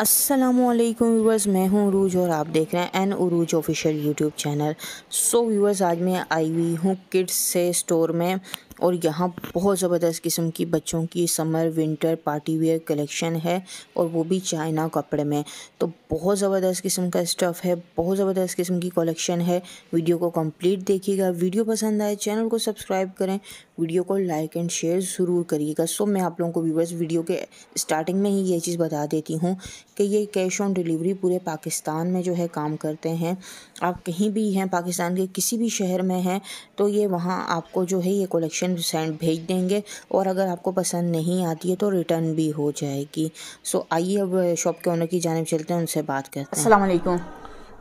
Aslam viewers मैं हूँ उरूज और आप देख रहे हैं N Urooj official YouTube channel so viewers आज मैं आई हुई हूँ किड्स से स्टोर में। और यहाँ बहुत ज़बरदस्त किस्म की बच्चों की summer winter party wear collection है और वो भी चाइना कपड़े में। तो बहुत ज़बरदस्त किस्म का स्टफ़ है, बहुत ज़बरदस्त किस्म की कलेक्शन है। वीडियो को कंप्लीट देखिएगा। वीडियो पसंद आए चैनल को सब्सक्राइब करें। वीडियो को लाइक एंड शेयर ज़रूर करिएगा। सो मैं आप लोगों को व्यूवर्स वीडियो के स्टार्टिंग में ही ये चीज़ बता देती हूँ कि ये कैश ऑन डिलीवरी पूरे पाकिस्तान में जो है काम करते हैं। आप कहीं भी हैं पाकिस्तान के किसी भी शहर में हैं तो ये वहाँ आपको जो है ये कलेक्शन सेंड भेज देंगे और अगर आपको पसंद नहीं आती है तो रिटर्न भी हो जाएगी। सो आइए अब शॉप के ओनर की जानब चलते हैं उनसे बात करते हैं। अस्सलाम वालेकुम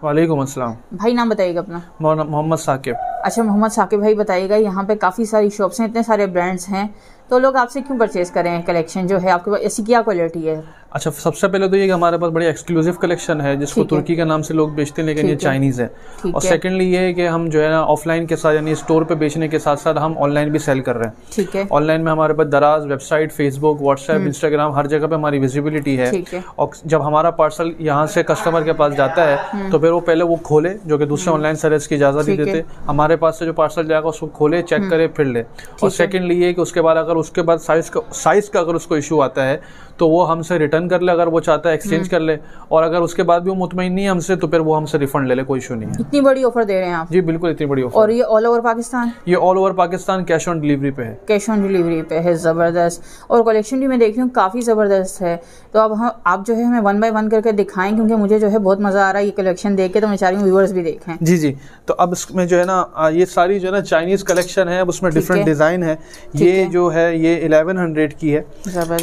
वालेकुम अस्सलाम। भाई नाम बताइएगा अपना। मोहम्मद साकिब। अच्छा मोहम्मद साकिब भाई बताइएगा यहाँ पे काफ़ी सारी शॉप्स हैं इतने सारे ब्रांड्स हैं। तो लोग आपसे क्यों परचेज करें कलेक्शन जो है? आपके पास ऐसी क्या क्वालिटी है? अच्छा सबसे पहले तो ये कि हमारे पास बड़ी एक्सक्लूसिव कलेक्शन है जिसको तुर्की के नाम से लोग बेचते हैं लेकिन ये चाइनीज़ है। और। सेकंडली ये है कि हम जो है ना ऑफलाइन के साथ यानी स्टोर पे बेचने के साथ साथ हम ऑनलाइन भी सेल कर रहे हैं। ठीक है। ऑनलाइन में हमारे पास Daraz website Facebook WhatsApp Instagram हर जगह पे हमारी विजिबिलिटी है। और जब हमारा पार्सल यहाँ से कस्टमर के पास जाता है तो फिर वो पहले वो खोले जो कि दूसरे ऑनलाइन सर्विस की इजाज़त नहीं देते। हमारे पास से जो पार्सल जाएगा उसको खोले चेक करे फिर ले। और सेकंडली ये कि उसके बाद अगर उसके बाद साइज़ का साइज़ का अगर उसको इशू आता है तो वो हमसे रिटर्न कर ले अगर वो चाहता है एक्सचेंज कर ले। और अगर उसके बाद भी वो मुतमिन नहीं है हमसे तो फिर वो हमसे रिफंड ले ले कोई इशू नहीं है। इतनी बड़ी ऑफ़र दे रहे हैं आप। जी बिल्कुल इतनी बड़ी ऑफ़र और ये ऑल ओवर पाकिस्तान? ये all over Pakistan cash on delivery पे है। कैश ऑन डिलीवरी पे है ज़बरदस्त। और कलेक्शन भी मैं देख रही हूँ काफ़ी ज़बरदस्त है। तो अब हम आप जो है हमें वन बाय वन करके दिखाएँ क्योंकि मुझे जो है बहुत मज़ा आ रहा है ये कलेक्शन देख के तो मैं चाह रही हूँ व्यूवर्स भी देखें। जी जी। तो अब इसमें जो है ना ये सारी जो है ना चाइनीज़ कलेक्शन है अब उसमें डिफरेंट डिज़ाइन है। ये जो है ये 1100 की है।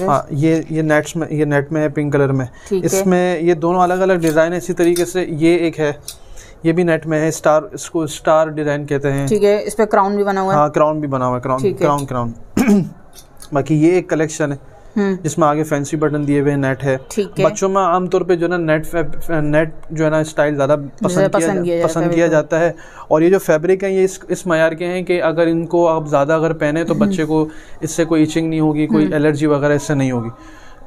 हाँ ये ये नेट्स में ये नेट में है पिंक कलर में। इसमें ये दोनों अलग अलग डिज़ाइन है इसी तरीके से ये एक है। ये भी नेट में है स्टार इसको स्टार डिज़ाइन कहते हैं। ठीक है इस पे क्राउन भी बना हुआ है। हाँ क्राउन भी बना हुआ है क्राउन। क्राउन क्राउन बाकी ये एक कलेक्शन है हम्म। जिसमें आगे फैंसी बटन दिए हुए नेट है। बच्चों में आमतौर पे जो ना नेट नेट जो है ना स्टाइल ज़्यादा पसंद पसंद किया किया जाता पसंद किया जाता है। और ये जो फैब्रिक है ये इस इस मैार के हैं कि अगर इनको आप ज़्यादा अगर पहने तो बच्चे को इससे कोई इचिंग नहीं होगी कोई एलर्जी वगैरह इससे नहीं होगी।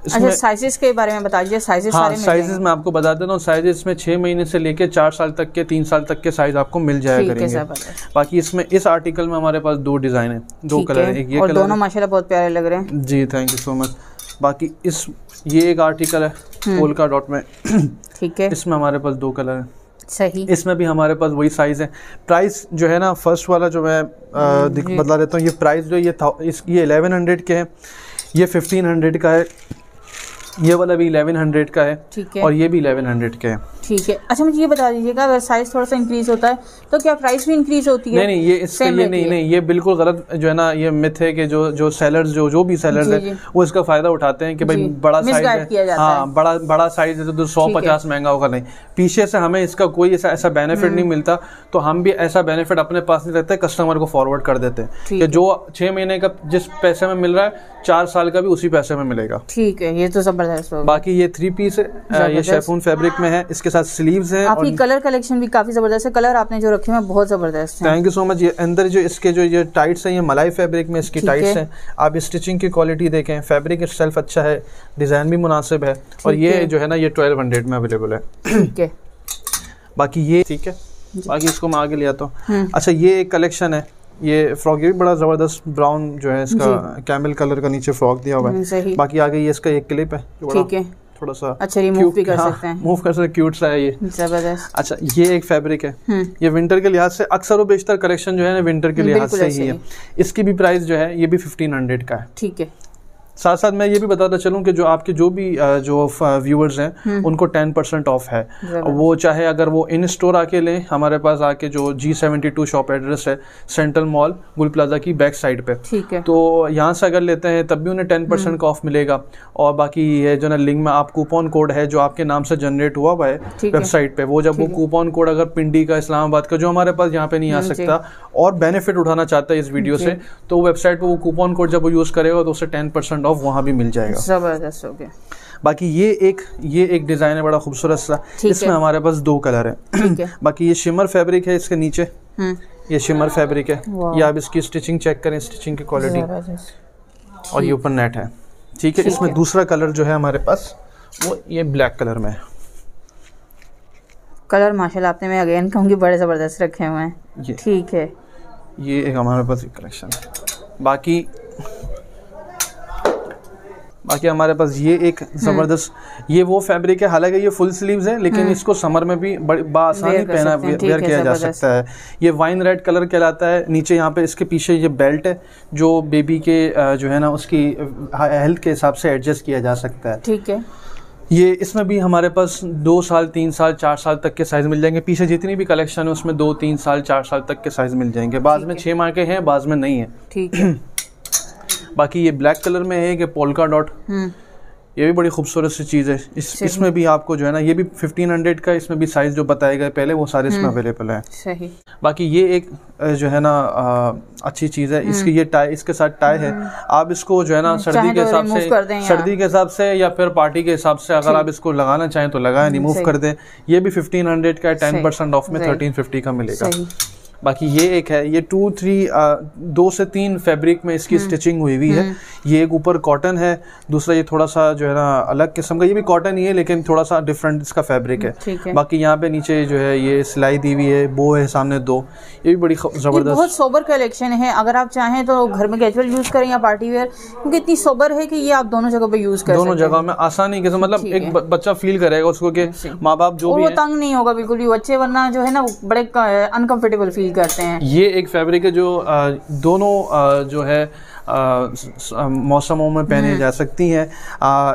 अच्छा इसमें साइजेस के बारे में बता दीजिए साइजेस हाँ साइजेस मैं आपको बता देता हूँ साइजेस में छः महीने से लेके चार साल तक के तीन साल तक के साइज़ आपको मिल है करेंगे। बाकी इसमें इस आर्टिकल में हमारे पास दो डिज़ाइन है दो कलर है एक ये और दोनों माशाल्लाह बहुत प्यारे लग रहे हैं। जी थैंक यू सो मच बाकी इस ये एक आर्टिकल है हम्म। पोलका डॉट में। ठीक है। इसमें हमारे पास दो कलर हैं। सही। इसमें भी हमारे पास वही साइज़ है। प्राइस जो है ना फ़र्स्ट वाला जो मैं अ, बता देता हूँ ये प्राइस जो ये था इस ये 1100 के है ये 1500 का है। ये वाला भी 1100 का है ठीक है। और ये भी 1100 के है। ठीक है। अच्छा मुझे ये बता दीजिएगा अगर साइज़ थोड़ा सा इंक्रीज होता है तो क्या प्राइस भी इंक्रीज होती है? नहीं नहीं ये इसका ये नहीं नहीं ये बिल्कुल गलत जो है ना ये मिथ है कि जो जो सेलर्स जो जो भी सेलर्स है वो इसका फ़ायदा उठाते हैं कि भाई बड़ा साइज़ है। हाँ बड़ा बड़ा साइज़ है तो सौ पचास महँगा होगा नहीं। पीछे से हमें इसका कोई ऐसा ऐसा बेनिफिट हम्म। नहीं मिलता तो हम भी ऐसा बेनिफिट अपने पास नहीं रखते कस्टमर को फॉरवर्ड कर देते हैं कि। जो छह महीने का जिस पैसे में मिल रहा है चार साल का भी उसी पैसे में मिलेगा। ठीक है ये तो ज़बरदस्त बाकी ये थ्री पीस है ये। शेफून फैब्रिक में है इसके साथ स्लीव्स है आपकी कलर कलेक्शन भी काफ़ी ज़बरदस्त है। कलर आपने जो रखे हुए हैं बहुत ज़बरदस्त है। थैंक यू सो मच ये अंदर जो इसके जो ये टाइट्स हैं ये मलाई फैब्रिक में इसकी टाइट्स है। हैं। आप स्टिचिंग की क्वालिटी देखें। फैब्रिक सेल्फ अच्छा है डिज़ाइन भी मुनासिब है। और ये जो है ना ये ट्वेल्व हंड्रेड में अवेलेबल है। ठीक है। बाकी ये ठीक है बाकी इसको मैं आगे ले आता हूँ। हम्म। अच्छा ये एक कलेक्शन है। ये फ्रॉक ये भी बड़ा ज़बरदस्त ब्राउन जो है इसका कैमल कलर का नीचे फ्रॉक दिया हुआ हम्म, है बाकी आगे ये इसका एक क्लिप है ठीक है। थोड़ा सा अच्छा रिमूव भी कर सकते हैं। मूव कर सकते क्यूट सा है ये। ज़बरदस्त। अच्छा ये एक फैब्रिक है। हम्म। ये विंटर के लिहाज से अक्सर और बेशतर कलेक्शन जो है ना विंटर के लिहाज से ही है। इसकी भी प्राइस जो है ये भी फिफ्टीन हंड्रेड का है। ठीक है। साथ साथ मैं ये भी बताता चलूँ कि जो आपके जो भी जो व्यूअर्स हैं उनको टेन परसेंट ऑफ़ है। वो चाहे अगर वो इन स्टोर आके लें हमारे पास आके जो G seventy two shop address है सेंट्रल मॉल गुल प्लाजा की बैक साइड पे। ठीक है। तो यहाँ से अगर लेते हैं तब भी उन्हें टेन परसेंट का ऑफ़ मिलेगा। और बाकी ये जो ना लिंक में आप कूपन कोड है जो आपके नाम से जनरेट हुआ हुआ है वेबसाइट पे वो जब वो कूपन कोड अगर पिंडी का इस्लामाबाद का जो हमारे पास यहाँ पे नहीं आ हम्म, सकता और बेनिफिट उठाना चाहता है इस वीडियो से तो वेबसाइट पे वो कूपन कोड जब वो यूज़ करेगा तो उसे टेन परसेंट ऑफ़ वहाँ भी मिल जाएगा। ज़बरदस्त हो गया। बाकी ये एक ये एक डिज़ाइन है बड़ा खूबसूरत सा। इसमें हमारे पास दो कलर है। है। बाकी ये शिमर फैब्रिक है इसके नीचे। हम्म। ये शिमर फैब्रिक है। ये आप इसकी स्टिचिंग चेक करें स्टिचिंग की क्वालिटी और ये ऊपर नेट है। ठीक है इसमें दूसरा कलर जो है हमारे पास वो ये ब्लैक कलर में है। कलर माशाल्लाह आपने मैं अगेन कहूँगी बड़े ज़बरदस्त रखे हुए हैं। ठीक है। ये एक हमारे पास कलेक्शन है। बाकी बाकी हमारे पास ये एक ज़बरदस्त ये वो फैब्रिक है हालाँकि ये फुल स्लीव्स है लेकिन इसको समर में भी बड़ी बासानी पहना वेयर किया जा सकता है। ये वाइन रेड कलर कहलाता है। नीचे यहाँ पे इसके पीछे ये बेल्ट है जो बेबी के जो है ना उसकी हेल्थ के हिसाब से एडजस्ट किया जा सकता है। ठीक है। ये इसमें भी हमारे पास दो साल तीन साल चार साल तक के साइज़ मिल जाएँगे। पीछे जितनी भी कलेक्शन है उसमें दो तीन साल चार साल तक के साइज़ मिल जाएँगे। बाद में छः माह के हैं बाद में नहीं है। ठीक है। बाकी ये ब्लैक कलर में है कि पोलका डॉट हम्म। ये भी बड़ी खूबसूरत सी चीज़ है। इस इसमें भी आपको जो है ना ये भी 1500 का इसमें भी साइज़ जो बताए गए पहले वो सारे इसमें अवेलेबल है। सही। बाकी ये एक जो है ना अ, अच्छी चीज़ है। इसकी ये टाई इसके साथ टाई है। आप इसको जो है ना सर्दी के तो हिसाब से सर्दी के हिसाब से या फिर पार्टी के हिसाब से अगर आप इसको लगाना चाहें तो लगाएँ रिमूव कर दें। ये भी 1500 का टेन परसेंट ऑफ़ में थर्टीन 1350 का मिलेगा। बाकी ये एक है ये टू थ्री दो से तीन फैब्रिक में इसकी स्टिचिंग हुई हुई है। ये एक ऊपर कॉटन है दूसरा ये थोड़ा सा जो है ना अलग किस्म का ये भी कॉटन ही है लेकिन थोड़ा सा डिफरेंट इसका फैब्रिक है। है। बाकी यहाँ पे नीचे जो है ये सिलाई दी हुई है बो है सामने दो। ये भी बड़ी ज़बरदस्त बहुत सोबर कलेक्शन है। अगर आप चाहें तो घर में कैजुअल यूज़ करें या पार्टी वेयर क्योंकि इतनी सोबर है कि ये आप दोनों जगह पे यूज़ कर दोनों जगह में आसानी के मतलब एक बच्चा फील करेगा उसको कि माँ बाप जो भी तंग नहीं होगा बिल्कुल भी बच्चे वरना जो है ना बड़े अनकंफर्टेबल फील करते हैं ये एक फैब्रिक है जो आ, दोनों आ, जो है मौसमों में हम्म। पहने जा सकती है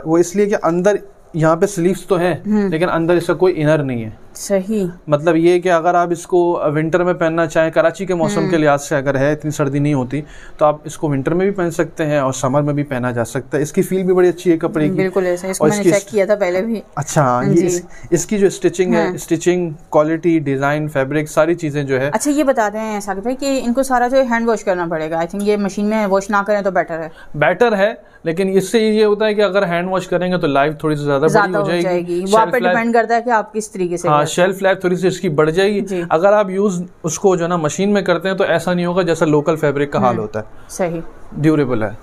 वो इसलिए कि अंदर यहाँ पे स्लीव्स तो हैं हम्म। लेकिन अंदर इसका कोई इनर नहीं है सही। मतलब ये कि अगर आप इसको विंटर में पहनना चाहें कराची के मौसम हम्म। के लिहाज से अगर है इतनी सर्दी नहीं होती तो आप इसको विंटर में भी पहन सकते हैं और समर में भी पहना जा सकता है। इसकी फील भी बड़ी अच्छी है कपड़े की। बिल्कुल ऐसा इसको मैंने चेक किया था पहले भी। अच्छा ये इस, इसकी जो स्टिचिंग है हाँ। स्टिचिंग क्वालिटी डिज़ाइन फैब्रिक सारी चीज़ें जो है। अच्छा ये बता दें साकिब भाई कि इनको सारा जो हैंड वॉश करना पड़ेगा। आई थिंक ये मशीन में वॉश ना करें तो बेटर है। बेटर है लेकिन इससे ये होता है कि अगर हैंड वॉश करेंगे तो लाइफ थोड़ी सी ज़्यादा बड़ी हो हो जाएगी। वो आप पे डिपेंड करता है कि आप किस तरीके से हाँ शेल्फ लाइफ थोड़ी सी इसकी बढ़ जाएगी। अगर आप यूज़ उसको जो है ना मशीन में करते हैं तो ऐसा नहीं होगा जैसा लोकल फैब्रिक का हम्म। हाल होता है। सही। ड्यूरेबल है।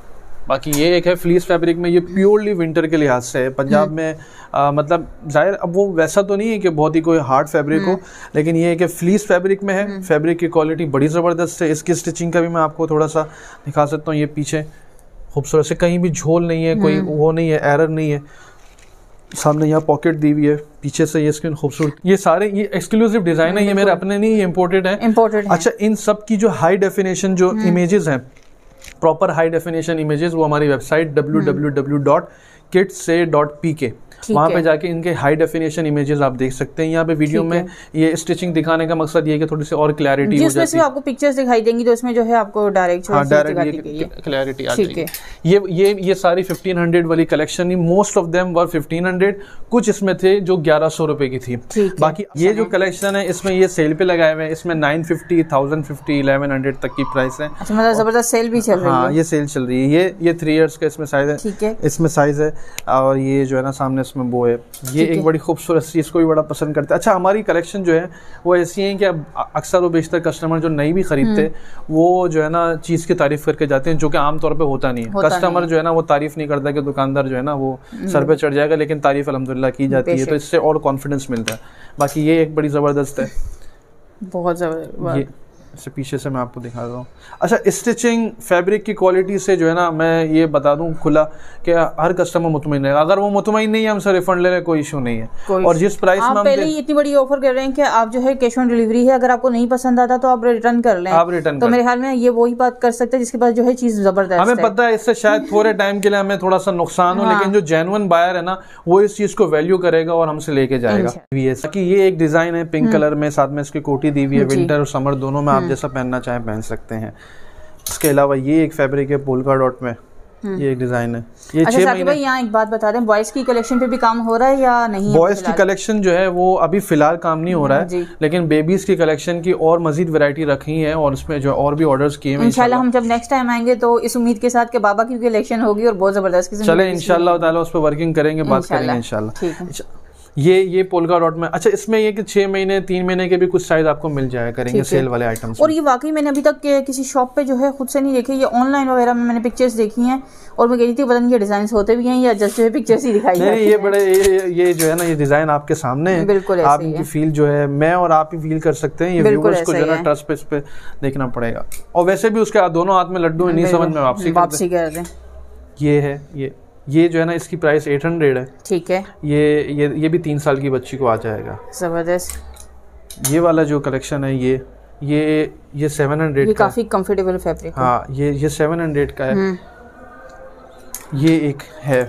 बाकी ये एक है फ्लीस फैब्रिक में ये प्योरली विंटर के लिहाज से है। पंजाब हम्म। में आ, मतलब ज़ाहिर अब वो वैसा तो नहीं है कि बहुत ही कोई हार्ड फैब्रिक हो हम्म। लेकिन ये है कि फ्लीस फैब्रिक में है। फैब्रिक की क्वालिटी बड़ी ज़बरदस्त है। इसकी स्टिचिंग का भी मैं आपको थोड़ा सा दिखा सकता हूँ। ये पीछे खूबसूरत से कहीं भी झोल नहीं है कोई हम्म। वो नहीं है एरर नहीं है। सामने यहाँ पॉकेट दी हुई है पीछे से ये स्क्रीन खूबसूरत ये सारे ये एक्सक्लूसिव डिज़ाइन है ये मेरे अपने नहीं ये इम्पोर्टेड है। इम्पोर्टेड अच्छा इन सब की जो हाई डेफिनेशन जो हम्म। इमेजेस हैं प्रॉपर हाई डेफिनेशन इमेजेस वो हमारी website W W W dot kid say dot P पे जाके इनके हाई डेफिनेशन इमेजेस आप देख सकते हैं। यहाँ पे वीडियो में ये स्टिचिंग दिखाने का मकसद ये कि थोड़ी सी और क्लैरिटी हो जाती। है आपको पिक्चर्स दिखाई देंगी तो उसमें जो है आपको डायरेक्ट हाँ डायरेक्ट क्लैरिटी आ जाएगी। ये ये ये सारी 1500 वाली कलेक्शन ही मोस्ट ऑफ़ देम वर 1500 कुछ इसमें थे जो 1100 रुपए की थी। बाकी ये जो कलेक्शन है इसमें ये सेल पे लगाए हुए हैं। इसमें 950 1050 1100 तक की प्राइस है। अच्छा मतलब ज़बरदस्त सेल भी चल रही हाँ है। ये सेल चल रही है। ये ये थ्री इयर्स का इसमें साइज़ है। इसमें साइज़ है। और ये जो है ना सामने इसमें वो है। ये एक बड़ी खूबसूरत सी इसको भी बड़ा पसंद करते हैं। अच्छा हमारी कलेक्शन जो है वो ऐसी है कि अब अक्सर व बेशतर कस्टमर जो नहीं भी खरीदते हम्म। वो जो है ना चीज़ की तारीफ़ करके जाते हैं जो कि आमतौर पर होता नहीं है। कस्टमर जो है ना वो तारीफ़ नहीं करता कि दुकानदार जो है ना वो सर पे चढ़ जाएगा लेकिन तारीफ़ अलहमदिल्ला की जाती है तो इससे और कॉन्फिडेंस मिलता है। बाकी ये एक बड़ी ज़बरदस्त है। बहुत ज़बरदस्त। इससे पीछे से मैं आपको दिखा रहा हूँ। अच्छा स्टिचिंग फैब्रिक की क्वालिटी से जो है ना मैं ये बता दूँ खुला कि हर कस्टमर मुतमिन है। अगर वो मुतमिन नहीं है हमसे रिफंड ले लें कोई इशू नहीं है। और जिस प्राइस में पहले ही इतनी बड़ी ऑफ़र कर रहे हैं कि आप जो है कैश ऑन डिलीवरी है अगर आपको नहीं पसंद आता तो आप रिटर्न कर लें। आप रिटर्न तो मेरे ख्याल में ये वही बात कर सकते हैं जिसके पास जो है चीज़ ज़बरदस्त हमें पता है इससे शायद थोड़े टाइम के लिए हमें थोड़ा सा नुकसान हो हाँ। लेकिन जो जेनुअन बायर है ना वो इस चीज़ को वैल्यू करेगा और हमसे लेके जाएगा। ये एक डिज़ाइन है पिंक कलर में साथ में इसकी कोटी दी हुई है विंटर और समर दोनों में आप जैसा पहनना चाहें पहन सकते हैं। इसके अलावा ये एक फैब्रिक है पोलका डॉट में ये एक डिज़ाइन है। ये अच्छा साकिब भाई यहाँ एक बात बता दें बॉयज़ की कलेक्शन पे भी काम हो रहा है या नहीं बॉयज़ की कलेक्शन जो है वो अभी फ़िलहाल काम नहीं हो रहा है। लेकिन बेबीज की कलेक्शन की और मजीद वैरायटी रखी है और उसमें जो और भी ऑर्डर्स किए हैं इंशाल्लाह हम जब नेक्स्ट टाइम आएँगे तो इस उम्मीद के साथ कि बाबा की कलेक्शन होगी और बहुत ज़बरदस्त चले इंशाल्लाह उस पर वर्किंग करेंगे बात करेंगे इंशाल्लाह। ये ये पोलका डॉट में अच्छा इसमें ये कि छह महीने तीन महीने के भी कुछ साइज़ आपको मिल जाया करेंगे सेल वाले आइटम्स और ये वाकई मैंने अभी तक के- किसी शॉप पे जो है खुद से नहीं देखे ये ऑनलाइन वगैरह में मैंने पिक्चर्स देखी हैं और मैं कह रही थी पता नहीं ये डिज़ाइन होते भी हैं या जस्ट जो है पिक्चर्स ही दिखाई नहीं ये बड़े ये ये जो है ना ये डिज़ाइन आपके सामने है। बिल्कुल आप इनकी फील जो है मैं और आप ही फील कर सकते हैं ये व्यूअर्स को जो है ट्रस्ट पे इस पे देखना पड़ेगा। और वैसे भी उसके दोनों हाथ में लड्डू नहीं समझ में वापसी वापसी कर दे। ये है ये। ये जो है ना इसकी प्राइस 800 है। ठीक है। ये ये ये भी तीन साल की बच्ची को आ जाएगा। ज़बरदस्त। ये वाला जो कलेक्शन है ये ये ये सेवन हंड्रेड का काफ़ी कंफर्टेबल फैब्रिक हाँ। ये ये 700 का है। हम्म, ये एक है।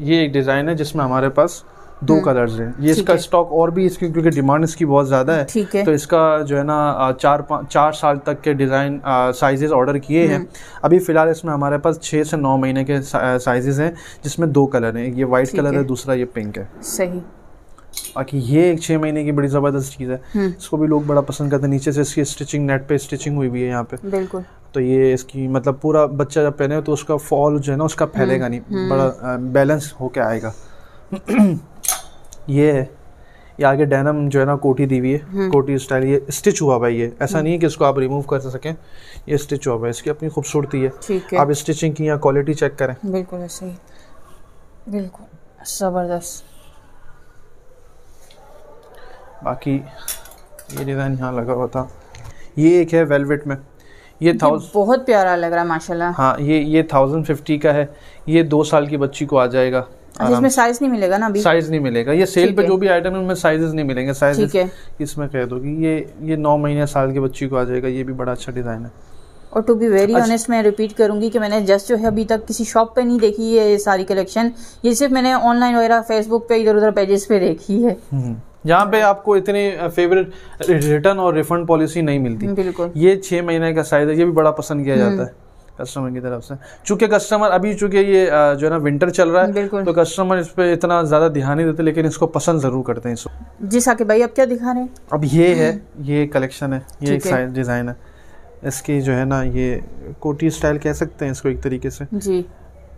ये एक डिज़ाइन है जिसमें हमारे पास दो कलर्स हैं। ये इसका हम्म। स्टॉक और भी इसकी क्योंकि डिमांड इसकी बहुत ज़्यादा है ठीक है। तो इसका जो है ना चार पाँच चार साल तक के डिज़ाइन साइजेस ऑर्डर किए हैं। हम्म। अभी फ़िलहाल इसमें हमारे पास छः से नौ महीने के साइजेस हैं जिसमें दो कलर हैं। ये वाइट कलर है। दूसरा ये पिंक है। सही। बाकी ये एक छः महीने की बड़ी ज़बरदस्त चीज़ है। हम्म, इसको भी लोग बड़ा पसंद करते हैं। नीचे से इसकी स्टिचिंग नेट पे स्टिचिंग हुई भी है यहाँ पे। बिल्कुल। तो ये इसकी मतलब पूरा बच्चा जब पहने तो उसका फॉल जो है ना उसका फैलेगा नहीं। बड़ा बैलेंस होके आएगा। ये है। ये आगे डेनम जो है ना कोटी दी हुई है। कोटी स्टाइल ये स्टिच हुआ हुआ ये। ऐसा नहीं है कि इसको आप रिमूव कर सकें। ये स्टिच हुआ हुआ है इसकी अपनी खूबसूरती है। ठीक है। आप स्टिचिंग की या क्वालिटी चेक करें। बिल्कुल ऐसे ही। बिल्कुल। ज़बरदस्त। बाकी ये डिज़ाइन यहाँ लगा हुआ था। ये एक है वेलवेट में। ये थाउज़ेंड बहुत प्यारा लग रहा है माशाल्लाह। हाँ ये ये थाउज़ेंड फिफ्टी का है। ये दो साल की बच्ची को आ जाएगा। इसमें साइज़ नहीं मिलेगा ना अभी? साइज़ नहीं मिलेगा। ये सेल पे जो भी आइटम है उनमें साइजेस नहीं मिलेंगे। है। इसमें कह दो कि ये ये नौ महीने साल की बच्ची को आ जाएगा। ये भी बड़ा अच्छा डिज़ाइन है। और टू बी वेरी अच्छा। ऑनेस्ट मैं रिपीट करूँगी कि मैंने जस्ट जो है अभी तक किसी शॉप पे नहीं देखी है ये सारी कलेक्शन ये सिर्फ़ मैंने ऑनलाइन वगैरह फेसबुक पे इधर उधर पेजेस पे देखी है। यहाँ पे आपको इतनी फेवरेट रिटर्न और रिफंड पॉलिसी नहीं मिलती। बिल्कुल। ये छः महीने का साइज़ है ये भी बड़ा पसंद किया जाता है। कस्टमर की तरफ़ से। चूँकि कस्टमर अभी चूँकि ये जो है ना विंटर चल रहा है तो कस्टमर इस पे इतना ज़्यादा ध्यान नहीं देते लेकिन इसको पसंद ज़रूर करते हैं इसको जी साकिब भाई अब क्या दिखा रहे हैं? अब ये है ये कलेक्शन है ये एक साइज़ डिज़ाइन है। इसकी जो है ना ये कोटी स्टाइल कह सकते हैं इसको एक तरीके से। जी।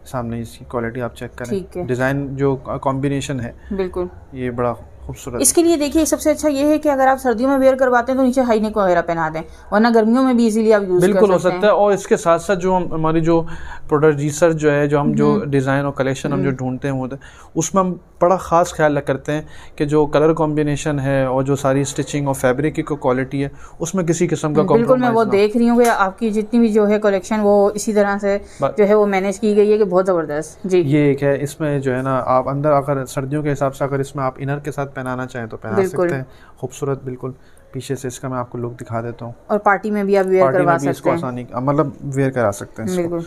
सामने इसकी क्वालिटी आप चेक करें। डिज़ाइन जो कॉम्बिनेशन है बिल्कुल। ये बड़ा खूबसूरत इसके लिए देखिए सबसे अच्छा ये है कि अगर आप सर्दियों में वेयर करवाते हैं तो नीचे हाई नेक वगैरह पहना दें वरना गर्मियों में भी इजीली आप यूज़ बिल्कुल कर हो सकता है। और इसके साथ साथ जो हम हमारी जो प्रोड्यूसर जो है जो हम जो हम्म। डिज़ाइन और कलेक्शन हम जो ढूंढते हैं वो होता उसमें हम बड़ा ख़ास ख्याल करते हैं कि जो कलर कॉम्बिनेशन है और जो सारी स्टिचिंग और फैब्रिक की क्वालिटी है उसमें किसी किस्म का बिल्कुल मैं वो। देख रही हूँ कि आपकी जितनी भी जो है कलेक्शन वो इसी तरह से जो है वो मैनेज की गई है कि बहुत ज़बरदस्त। जी। ये एक है इसमें जो है ना आप अंदर अगर सर्दियों के हिसाब से अगर इसमें आप इनर के साथ पहनाना चाहें तो पहना सकते हैं। खूबसूरत बिल्कुल। पीछे से इसका मैं आपको लुक दिखा देता हूँ। और पार्टी में भी आप वेयर करवा सकते हैं। आसानी मतलब वेयर करा सकते हैं बिल्कुल।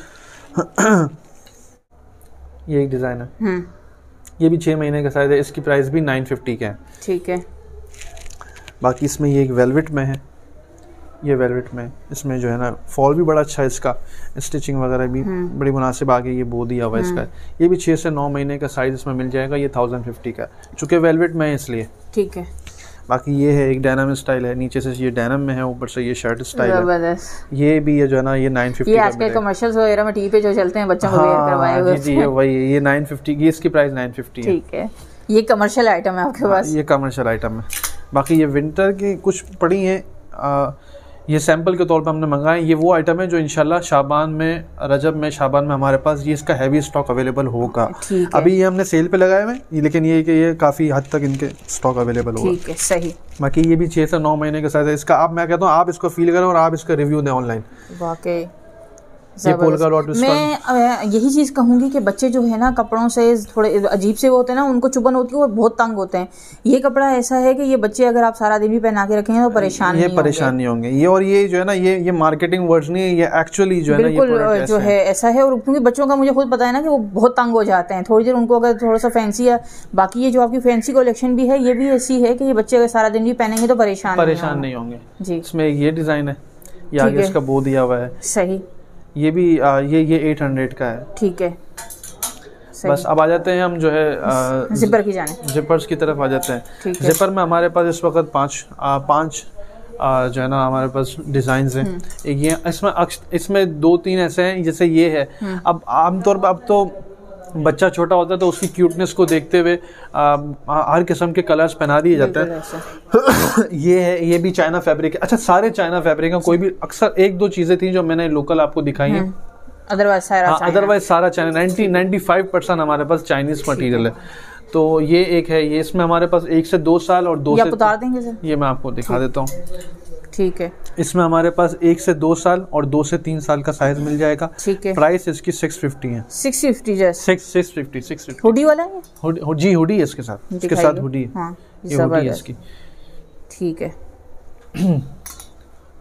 ये एक डिज़ाइन है। हम्म। ये भी छह महीने का साइज़ है इसकी प्राइस भी नाइन फिफ्टी का है। ठीक है। बाकी इसमें ये एक वेलवेट में है। ये वेलवेट में। इसमें जो है ना फॉल भी बड़ा अच्छा है इसका। स्टिचिंग वगैरह भी हम्म। बड़ी मुनासिब आगे ये बो दिया हुआ इसका। ये भी छः से नौ महीने का साइज़ इसमें मिल जाएगा ये थाउज़ेंड फिफ्टी का। चूँकि वेलवेट में है इसलिए। ठीक है। बाकी ये है एक डायनाम स्टाइल है। नीचे से ये डायनाम में है ऊपर से ये शर्ट स्टाइल है। ये भी है जो है ना ये नाइन फिफ्टी ये आजकल कमर्शियल्स वगैरह में टीवी पे जो चलते हैं बच्चों को वेयर करवाए हाँ हुए जी ये वही ये नाइन फिफ्टी की इसकी प्राइस नाइन फिफ्टी है। ठीक है। ये कमर्शियल आइटम है आपके हाँ, पास। ये कमर्शियल आइटम है। बाकी ये विंटर की कुछ पड़ी हैं आ, ये सैंपल के तौर पर हमने मंगाए। ये वो आइटम है जो इनशाला शाबान में रजब में शाबान में हमारे पास ये इसका हैवी स्टॉक अवेलेबल होगा। अभी ये हमने सेल पे लगाए हुए लेकिन ये कि ये काफ़ी हद तक इनके स्टॉक अवेलेबल होगा। ठीक है सही। बाकी ये भी छः से नौ महीने के साथ है। इसका आप मैं कहता हूँ आप इसको फील करें और आप इसका रिव्यू दें ऑनलाइन वाकई। ये पोलका डॉट मैं यही चीज़ कहूँगी कि बच्चे जो है ना कपड़ों से थोड़े अजीब से वो होते हैं ना उनको चुभन होती है और बहुत तंग होते हैं। ये कपड़ा ऐसा है कि ये बच्चे अगर आप सारा दिन भी पहना के रखेंगे तो परेशान ये परेशान नहीं होंगे। ये और ये जो है ना ये ये मार्केटिंग वर्ड्स नहीं है ये एक्चुअली जो है बिल्कुल जो है। ऐसा है और क्योंकि बच्चों का मुझे खुद पता है ना कि वो बहुत तंग हो जाते हैं। थोड़ी देर उनको अगर थोड़ा सा फैंसी है बाकी ये जो आपकी फैंसी कलेक्शन भी है ये भी ऐसी है कि ये बच्चे अगर सारा दिन भी पहनेंगे तो परेशान परेशान नहीं होंगे। जी। इसमें ये डिज़ाइन है ये आगे इसका बो दिया हुआ है। सही। ये भी आ, ये ये 800 का है। ठीक है। बस अब आ जाते हैं हम जो है जिपर की जाने। जिपर्स की तरफ़ आ जाते हैं। जिपर में हमारे पास इस वक्त पाँच पाँच जो है ना हमारे पास डिज़ाइन हैं। हम्म। एक ये इसमें अक्ष- इसमें दो तीन ऐसे हैं जैसे ये है। हम्म। अब आमतौर पर अब तो बच्चा छोटा होता है तो उसकी क्यूटनेस को देखते हुए हर किस्म के कलर्स पहना दिए जाते हैं। ये है ये भी चाइना फैब्रिक है। अच्छा सारे चाइना फैब्रिक हैं कोई भी अक्सर एक दो चीज़ें थी जो मैंने लोकल आपको दिखाई हैं। अदरवाइज़ सारा हाँ अदरवाइज़ सारा China ninety ninety five percent हमारे पास चाइनीज़ मटेरियल है। तो ये एक है ये इसमें हमारे पास एक से दो साल और दो से उतार देंगे ये मैं आपको दिखा देता हूँ। ठीक है। इसमें हमारे पास एक से दो साल और दो से तीन साल का साइज़ मिल जाएगा। ठीक है। प्राइस इसकी सिक्स फिफ्टी है। सिक्स फिफ्टी जैसे। Six six fifty six fifty hoodie वाला है? जी हुडी है इसके साथ। इसके साथ हुडी है। हाँ ये हुडी है इसकी। ठीक है।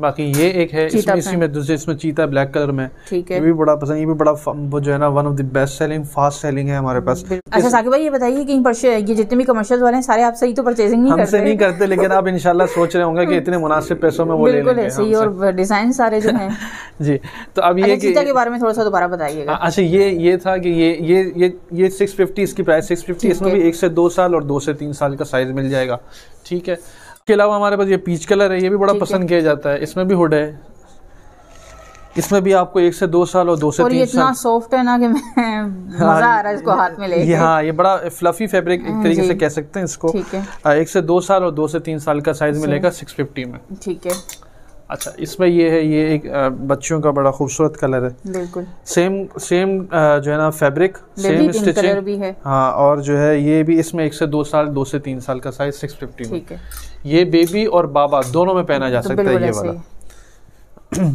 बाकी ये एक है इसमें इसी में दूसरे इसमें चीता ब्लैक कलर में ठीक है। ये भी बड़ा पसंद ये भी बड़ा वो जो है ना one of the best selling fast selling है हमारे पास। अच्छा साकिब भाई ये बताइए कि ये जितने भी कमर्शियल वाले हैं सारे आप सही तो परचेजिंग नहीं करते? नहीं करते लेकिन आप इंशाल्लाह सोच रहे होंगे कि इतने मुनासिब पैसों में वो ले लेंगे ऐसे ही और डिज़ाइन सारे जो हैं। जी तो अब ये अच्छा चीता के बारे में थोड़ा सा दोबारा बताइएगा। अच्छा ये ये था कि ये ये ये ये 650 इसकी प्राइस 650 ठीक इसमें भी एक से दो साल और दो से तीन साल का साइज़ मिल जाएगा। ठीक है? इसके अलावा हमारे पास ये पीच कलर है ये भी बड़ा पसंद किया जाता है। इसमें भी हुड है। इसमें भी आपको एक से दो साल और दो से और ये तीन इतना साल। सॉफ्ट है ना कि मैं मज़ा आ रहा है इसको हाथ में लेके। हाँ ये बड़ा फ्लफी फैब्रिक एक तरीके से कह सकते हैं इसको। ठीक है। एक से दो साल और दो से तीन साल का साइज़ मिलेगा 650 में। ठीक है। अच्छा इसमें ये है ये एक बच्चियों बच्चों का बड़ा खूबसूरत कलर है। बिल्कुल। सेम सेम जो है ना फैब्रिक सेम स्टिचिंग भी है। हाँ और जो है ये भी इसमें एक से दो साल दो से तीन साल का साइज़ सिक्स फिफ्टी में। ये बेबी और बाबा दोनों में पहना जा तो सकता है ये वाला।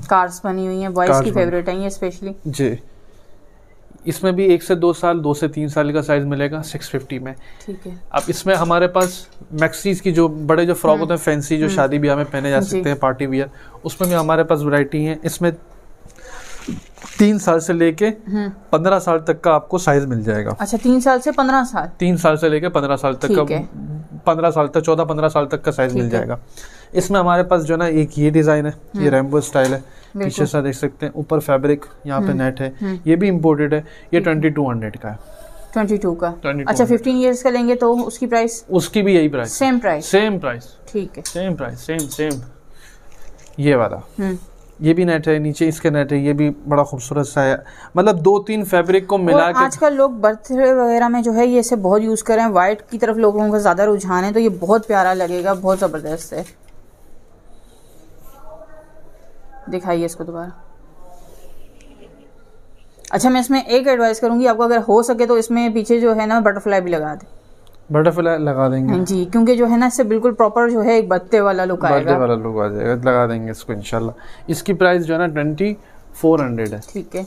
कार्स बनी हुई है बॉयज़ की फेवरेट है ये स्पेशली जी। इसमें भी एक से दो साल दो से तीन साल का साइज़ मिलेगा सिक्स फिफ्टी में। ठीक है। अब इसमें हमारे पास मैक्सीज की जो बड़े जो फ्रॉक होते हैं फैंसी जो शादी ब्याह में पहने जा हम्म। सकते हैं पार्टी वियर उसमें भी हमारे पास वैरायटी है। इसमें तीन साल से लेके हम्म। पंद्रह साल तक का आपको साइज़ मिल जाएगा। अच्छा तीन साल से पंद्रह साल? तीन साल से लेके पंद्रह साल तक का पंद्रह साल तक चौदह पंद्रह साल तक का साइज़ मिल जाएगा। इसमें हमारे पास जो ना एक ये डिज़ाइन है ये रेम्बो स्टाइल है। पीछे। से देख सकते हैं ऊपर फैब्रिक यहाँ पे नेट है। हम्म। ये भी इम्पोर्टेड है ये ट्वेंटी टू हंड्रेड का है। ट्वेंटी टू का। 22 अच्छा फिफ्टीन ईयर्स का लेंगे तो उसकी प्राइस उसकी भी यही price same price same price ठीक है। सेम प्राइस सेम सेम ये वाला। हम्म। ये भी नेट है नीचे इसके नेट है ये भी बड़ा खूबसूरत सा है। मतलब दो तीन फैब्रिक को मिला के आजकल लोग बर्थडे वगैरह में जो है ये इसे बहुत यूज़ कर रहे हैं। व्हाइट की तरफ़ लोगों का ज़्यादा रुझान है तो ये बहुत प्यारा लगेगा बहुत ज़बरदस्त है। दिखाइए इसको दोबारा। अच्छा मैं इसमें एक एडवाइस करूँगी आपको अगर हो सके तो इसमें पीछे जो है ना बटरफ्लाई भी लगा दे। बटरफ्लाई लगा देंगे। हाँ जी क्योंकि जो है ना इससे बिल्कुल प्रॉपर जो है एक बत्ते वाला लुक आएगा। वाला लोग आ जाएगा लगा देंगे इसको इंशाल्लाह। इसकी प्राइस जो है ना ट्वेंटी फोर हंड्रेड है। ठीक है।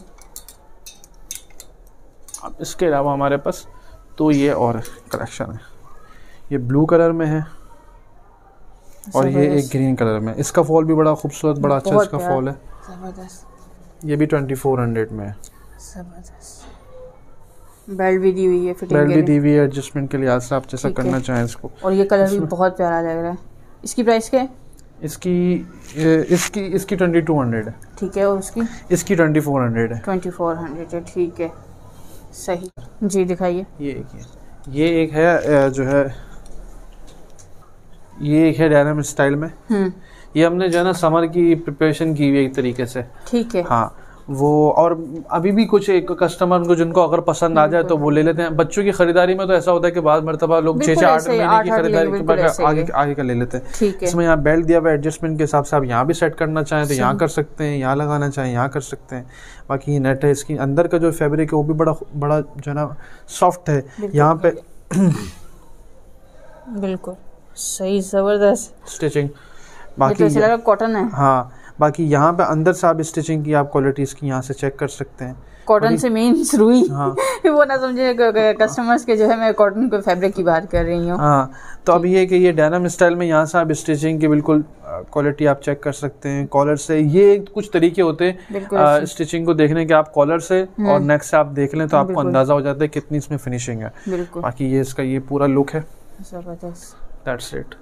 अब इसके अलावा हमारे पास तो ये और कलेक्शन है। ये ब्लू कलर में है और ये एक ग्रीन कलर में इसका फॉल भी बड़ा खूबसूरत बड़ा अच्छा इसका फॉल है। ये भी ट्वेंटी फोर हंड्रेड में है। ज़बरदस्त। बेल्ट भी दी हुई है फिटिंग बेल्ट भी दी हुई है एडजस्टमेंट के लिहाज से आप जैसा करना चाहें इसको। और ये कलर भी बहुत प्यारा लग रहा है। इसकी प्राइस क्या है? इसकी इसकी इसकी ट्वेंटी टू हंड्रेड है। ठीक है और उसकी? इसकी ट्वेंटी फोर हंड्रेड है। ट्वेंटी फोर हंड्रेड है ठीक है। सही। जी दिखाइए। ये एक है। ये एक है जो है ये एक है डायनामिक स्टाइल में। हम्म। ये हमने जो है ना समर की प्रिपरेशन की हुई है एक तरीके से। ठीक है। हाँ। वो और अभी भी कुछ एक कस्टमर को जिनको अगर पसंद आ जाए तो वो ले लेते हैं। बच्चों की खरीदारी में तो ऐसा होता है कि बाद मरतबा लोग छः छः आठ महीने की खरीदारी के बाद आगे आगे का ले लेते हैं। इसमें यहाँ बेल्ट दिया हुआ एडजस्टमेंट के हिसाब से आप यहाँ भी सेट करना चाहें तो यहाँ कर सकते हैं यहाँ लगाना चाहें यहाँ कर सकते हैं। बाकी ये नेट है इसकी अंदर का जो फैब्रिक है वो भी बड़ा बड़ा जो है ना सॉफ्ट है। यहाँ पे बिल्कुल। सही ज़बरदस्त। स्टिचिंग बाकी तो रहा कॉटन है। हाँ बाकी यहाँ पे अंदर से आप स्टिचिंग की आप क्वालिटी इसकी यहाँ से चेक कर सकते हैं। कॉटन से मीन रुई हाँ। वो ना समझे कस्टमर्स के जो है मैं कॉटन के फैब्रिक की बात कर रही हूँ। हाँ तो अब ये कि ये डेनम स्टाइल में यहाँ से आप स्टिचिंग की बिल्कुल क्वालिटी आप चेक कर सकते हैं। कॉलर से ये कुछ तरीके होते हैं स्टिचिंग को देखने के आप कॉलर से और नेक से आप देख लें तो आपको अंदाज़ा हो जाता है कितनी इसमें फिनिशिंग है। बाकी ये इसका ये पूरा लुक है। ज़बरदस्त। That's it.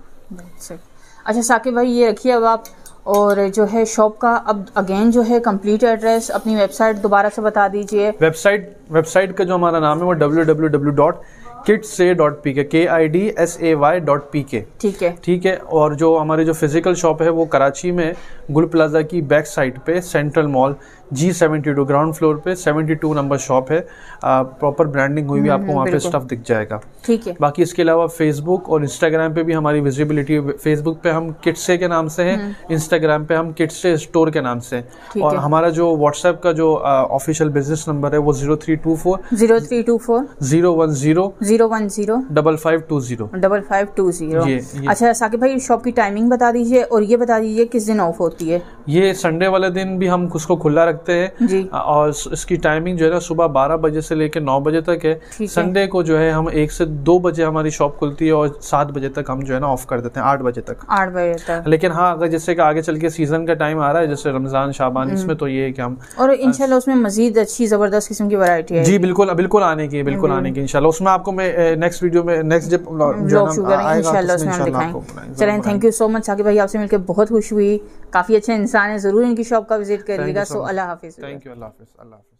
अच्छा साकिब भाई ये रखिए अब आप। और जो है शॉप का अब अगेन जो है कंप्लीट एड्रेस अपनी वेबसाइट दोबारा से बता दीजिए। वेबसाइट वेबसाइट का जो हमारा नाम है वो W W W dot kid say dot P K K I D S A Y dot P K ठीक है। ठीक है और जो हमारे जो फ़िज़िकल शॉप है वो कराची में गुल प्लाजा की बैक साइड पे central mall G seventy two ground floor पे सेवेंटी टू नंबर शॉप है प्रॉपर ब्रांडिंग हुई भी आपको वहाँ पे स्टफ़ दिख जाएगा। ठीक है। बाकी इसके अलावा फेसबुक और इंस्टाग्राम पे भी हमारी विजिबिलिटी फेसबुक पे हम किट्से के नाम से हैं इंस्टाग्राम पे हम किट्से स्टोर के नाम से हैं। और हमारा जो व्हाट्सएप का जो ऑफिशियल बिज़नेस नंबर है वो zero three two four zero three two four zero one zero zero one zero double five two zero double five two zero. अच्छा साकिब भाई शॉप की टाइमिंग बता दीजिए और ये बता दीजिए किस दिन ऑफ़ होती है? ये संडे वाले दिन भी हम उसको खुला रखते हैं। और इसकी टाइमिंग जो है ना सुबह बारह बजे से लेकर नौ बजे तक है। संडे को जो है हम एक से दो बजे हमारी शॉप खुलती है और सात बजे तक हम जो है ना ऑफ़ कर देते हैं आठ बजे तक। आठ बजे तक। लेकिन हाँ अगर जैसे कि आगे चल के सीज़न का टाइम आ रहा है जैसे रमज़ान शाबान इसमें तो ये है कि हम और इंशाल्लाह उसमें मजीद अच्छी ज़बरदस्त किस्म की वैरायटी है जी बिल्कुल बिल्कुल आने की बिल्कुल आने की इंशाल्लाह। उसमें आपको मैं नेक्स्ट वीडियो में नेक्स्ट जब तो चलें thank you so much Saqib भाई आपसे मिलकर बहुत खुश हुई। काफ़ी अच्छे इंसान है ज़रूर इनकी शॉप का विज़िट करिएगा। सो. अल्लाह हाफिज़ thank you Allah Hafiz Allah Hafiz